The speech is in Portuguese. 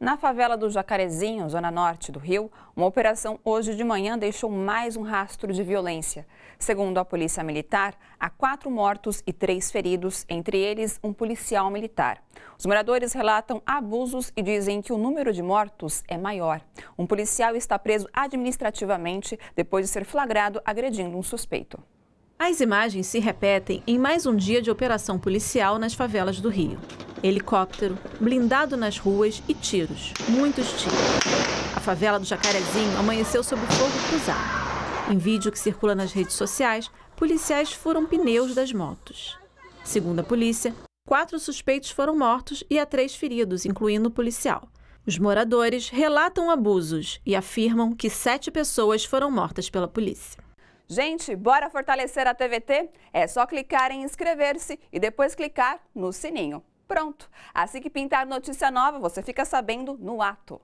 Na favela do Jacarezinho, zona norte do Rio, uma operação hoje de manhã deixou mais um rastro de violência. Segundo a Polícia Militar, há quatro mortos e três feridos, entre eles um policial militar. Os moradores relatam abusos e dizem que o número de mortos é maior. Um policial está preso administrativamente depois de ser flagrado agredindo um suspeito. As imagens se repetem em mais um dia de operação policial nas favelas do Rio. Helicóptero, blindado nas ruas e tiros, muitos tiros. A favela do Jacarezinho amanheceu sob fogo cruzado. Em vídeo que circula nas redes sociais, policiais furam pneus das motos. Segundo a polícia, quatro suspeitos foram mortos e há três feridos, incluindo o policial. Os moradores relatam abusos e afirmam que sete pessoas foram mortas pela polícia. Gente, bora fortalecer a TVT? É só clicar em inscrever-se e depois clicar no sininho. Pronto! Assim que pintar notícia nova, você fica sabendo no ato.